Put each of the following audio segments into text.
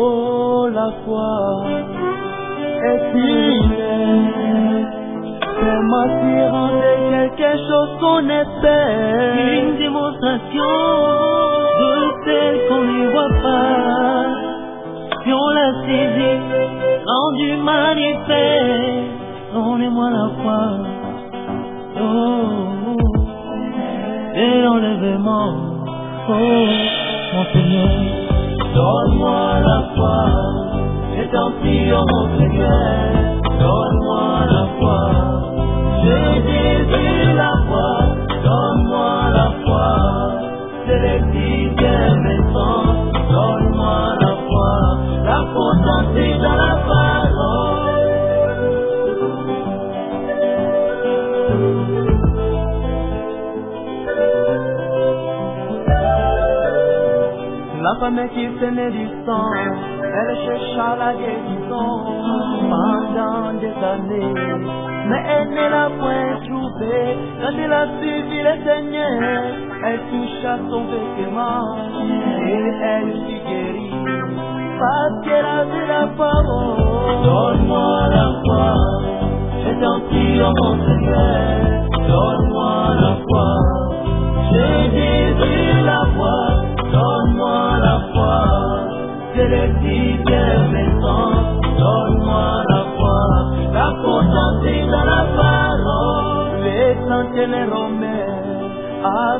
Oh, la foi est une C'est m'attirant de quelque chose qu'on espère. Une démonstration de celle qu'on ne voit pas. Si on l'a saisit, rendu manifeste, donnez-moi la foi. Oh, et l'enlèvement, oh, mon Seigneur. Donne-moi la foi, et tant pis, oh mon La femme qui tenait du sang, elle chercha la guérison pendant des années. Mais elle ne l'a point trouvée. Quand elle a suivi le Seigneur, elle toucha son vêtement et elle fut guérie. Parce qu'elle avait la parole. Donne-moi la foi, je t'en prie, oh mon Seigneur.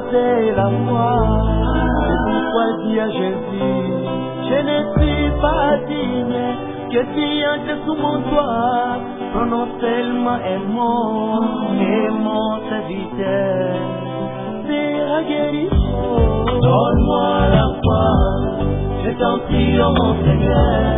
Avaient la foi. C'est pourquoi dit à Jésus, je ne suis pas digne que tu entres sous mon toit. Prononce seulement un mot et mon serviteur sera guéri. Donne-moi la foi, je t'en prie, oh mon Seigneur.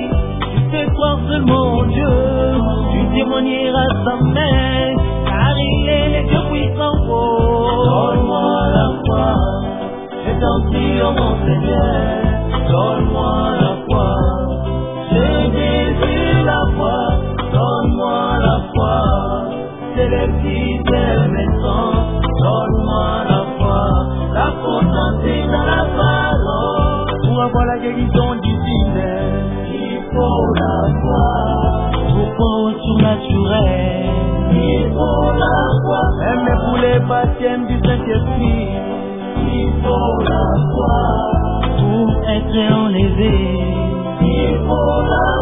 croire seulement en Dieu, tu témoigneras sa main, car il est le Dieu puissant. Donne-moi la foi, je t'en prie, oh mon Seigneur. Pour être enlevé. il faut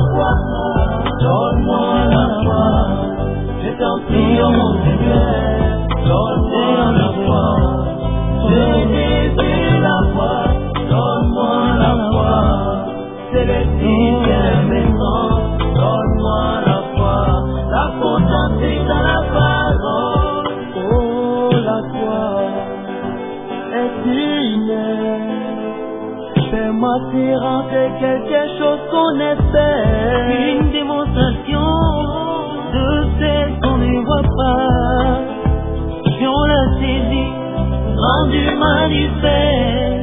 Fais-moi de quelque chose qu'on espère. Une démonstration de celle qu'on ne voit pas. Si on l'a saisit, rendu manifeste,